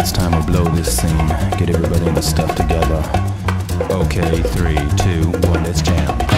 it's time to blow this scene. Get everybody in the stuff together. Okay, three, two, one, let's jam.